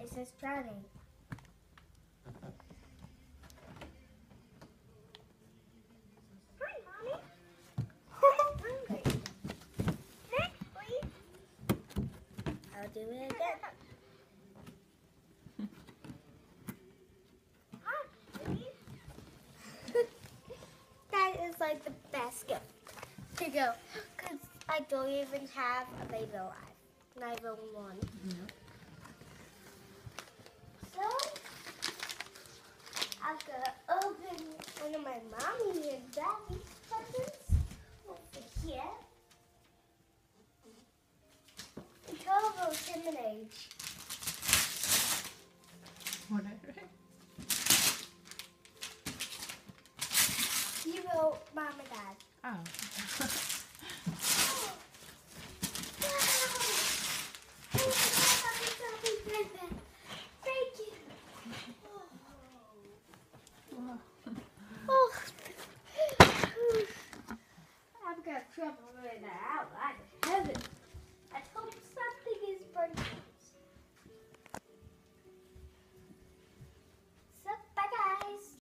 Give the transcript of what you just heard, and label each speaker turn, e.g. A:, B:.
A: It says drowning. do it again. that is like the best gift go. Because I don't even have a baby alive. Not even one. So, I'm going to open one of my mommy and daddy presents over here. It's over lemonade.
B: Whatever.
A: He wrote mom and dad. Mọi.